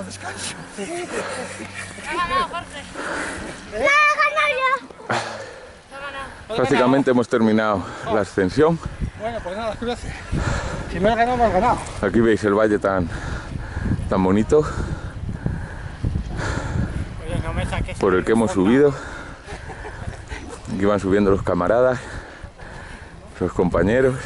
descanso, descanso. Ha ganado, Jorge. Básicamente hemos terminado la ascensión. Bueno, pues nada, ¿qué? Si me has ganado, me has ganado. Aquí veis el valle tan, tan bonito Oye, no me saques. por el que hemos subido. Aquí van subiendo los camaradas, los compañeros.